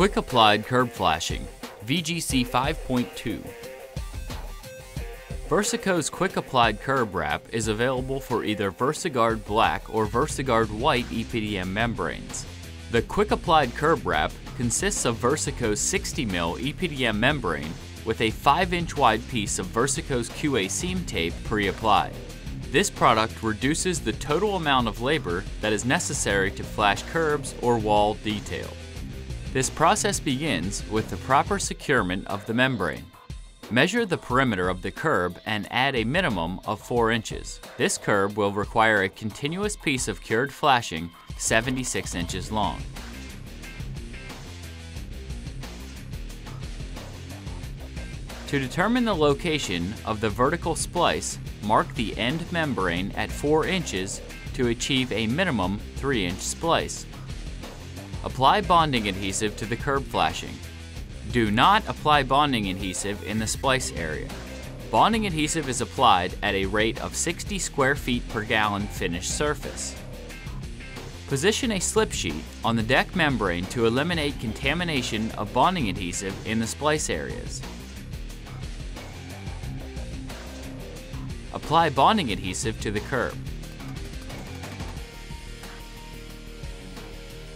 Quick Applied Curb Flashing, VGC 5.2. Versico's Quick Applied Curb Wrap is available for either VersiGard Black or VersiGard White EPDM membranes. The Quick Applied Curb Wrap consists of Versico's 60mm EPDM membrane with a 5-inch wide piece of Versico's QA seam tape pre-applied. This product reduces the total amount of labor that is necessary to flash curbs or wall detail. This process begins with the proper securement of the membrane. Measure the perimeter of the curb and add a minimum of 4 inches. This curb will require a continuous piece of cured flashing 76 inches long. To determine the location of the vertical splice, mark the end membrane at 4 inches to achieve a minimum 3 inch splice. Apply bonding adhesive to the curb flashing. Do not apply bonding adhesive in the splice area. Bonding adhesive is applied at a rate of 60 square feet per gallon finished surface. Position a slip sheet on the deck membrane to eliminate contamination of bonding adhesive in the splice areas. Apply bonding adhesive to the curb.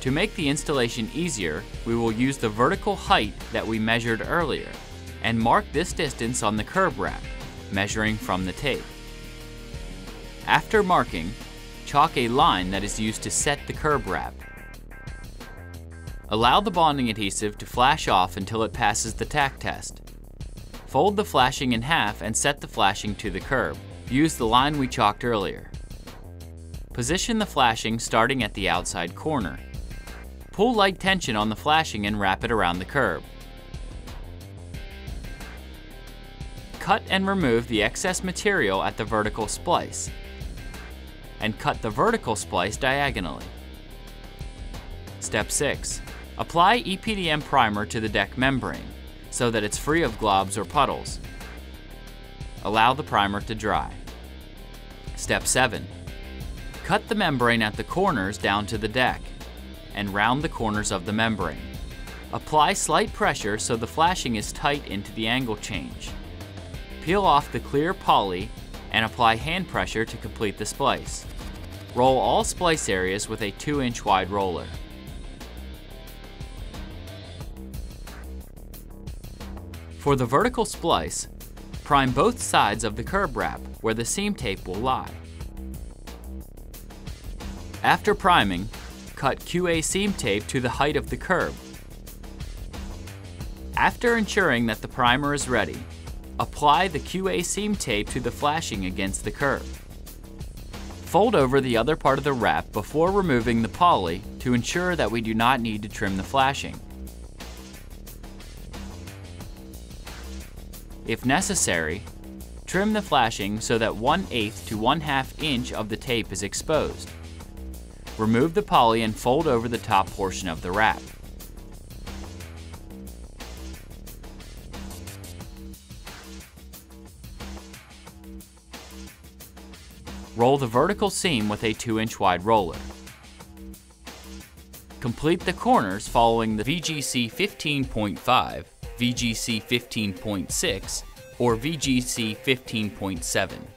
To make the installation easier, we will use the vertical height that we measured earlier and mark this distance on the curb wrap, measuring from the tape. After marking, chalk a line that is used to set the curb wrap. Allow the bonding adhesive to flash off until it passes the tack test. Fold the flashing in half and set the flashing to the curb. Use the line we chalked earlier. Position the flashing starting at the outside corner. Pull light tension on the flashing and wrap it around the curb. Cut and remove the excess material at the vertical splice and cut the vertical splice diagonally. Step 6. Apply EPDM primer to the deck membrane so that it's free of globs or puddles. Allow the primer to dry. Step 7. Cut the membrane at the corners down to the deck and round the corners of the membrane. Apply slight pressure so the flashing is tight into the angle change. Peel off the clear poly and apply hand pressure to complete the splice. Roll all splice areas with a 2 inch wide roller. For the vertical splice, prime both sides of the curb wrap where the seam tape will lie. After priming, cut QA seam tape to the height of the curb. After ensuring that the primer is ready, apply the QA seam tape to the flashing against the curb. Fold over the other part of the wrap before removing the poly to ensure that we do not need to trim the flashing. If necessary, trim the flashing so that 1 8 to 1 2 inch of the tape is exposed. Remove the poly and fold over the top portion of the wrap. Roll the vertical seam with a 2 inch wide roller. Complete the corners following the VGC 15.5, VGC 15.6, or VGC 15.7.